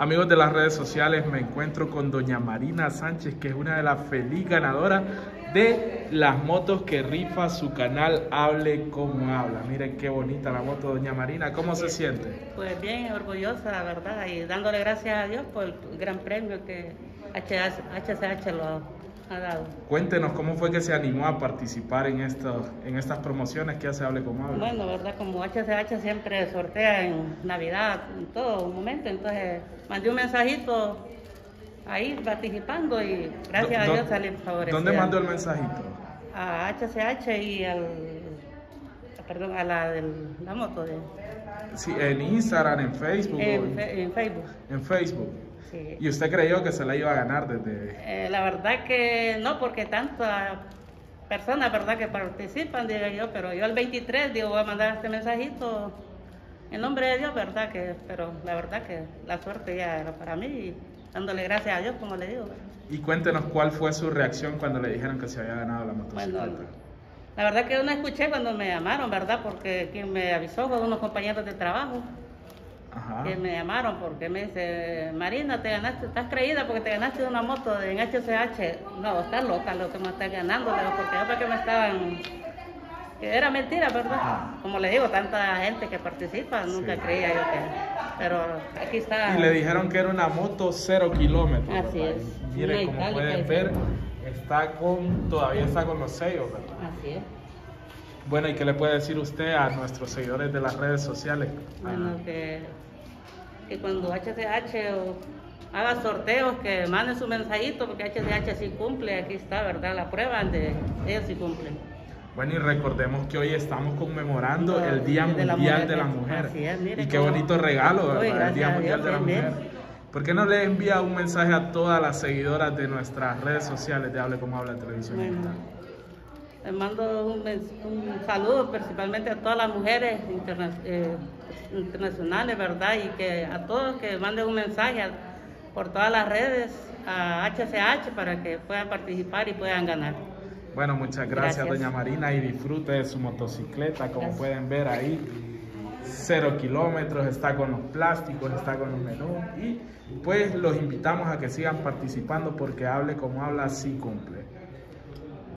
Amigos de las redes sociales, me encuentro con doña Marina Sánchez, que es una de las feliz ganadoras de las motos que rifa su canal Hable como Habla. Miren qué bonita la moto, doña Marina. ¿Cómo se siente? Pues bien, orgullosa, la verdad, y dándole gracias a Dios por el gran premio que HCH lo ha dado. Cuéntenos cómo fue que se animó a participar en, esto, en estas promociones que hace Hable como Habla. Bueno, verdad, como HCH siempre sortea en Navidad, en todo momento, entonces mandé un mensajito ahí participando y gracias a Dios salí favorecido. ¿Dónde mandó el mensajito? A HCH y al, perdón, a la de la moto de... Sí, en Instagram, en Facebook. En, en Facebook. En Facebook. ¿Y usted creyó que se la iba a ganar desde...? Eh, la verdad que no, porque tantas personas, ¿verdad?, que participan, digo yo, pero yo el 23, digo, voy a mandar este mensajito en nombre de Dios, ¿verdad?, que, pero la verdad que la suerte ya era para mí, dándole gracias a Dios, como le digo. Y cuéntenos cuál fue su reacción cuando le dijeron que se había ganado la motocicleta. Bueno, la verdad que yo no escuché cuando me llamaron, ¿verdad?, porque quien me avisó fue unos compañeros de trabajo que me llamaron porque me dice, Marina, te ganaste, estás creída porque te ganaste una moto en HCH. No, estás loca lo que me estás ganando, porque yo que me estaban... Que era mentira, ¿verdad? Como le digo, tanta gente que participa, nunca creía yo que... Pero aquí está... Y le dijeron que era una moto cero kilómetros. Así es. Mire, como pueden ver, está con, todavía está con los sellos, ¿verdad? Así es. Bueno, ¿y qué le puede decir usted a nuestros seguidores de las redes sociales? Bueno, que, que cuando HCH haga sorteos, que manden su mensajito, porque HCH sí cumple, aquí está, ¿verdad? La prueba de ellos sí cumplen. Bueno, y recordemos que hoy estamos conmemorando el Día Mundial de la Mujer. y qué bonito regalo, ¿verdad? el Día Mundial de la Mujer. ¿Por qué no le envía un mensaje a todas las seguidoras de nuestras redes sociales de Hable como Habla Televisión? Les mando un, saludo principalmente a todas las mujeres eh, internacionales, ¿verdad? Y que a todos que manden un mensaje por todas las redes a HCH para que puedan participar y puedan ganar. Bueno, muchas gracias, doña Marina y disfrute de su motocicleta, como pueden ver ahí, cero kilómetros, está con los plásticos, está con los menús y pues los invitamos a que sigan participando porque hable como habla, sí cumple.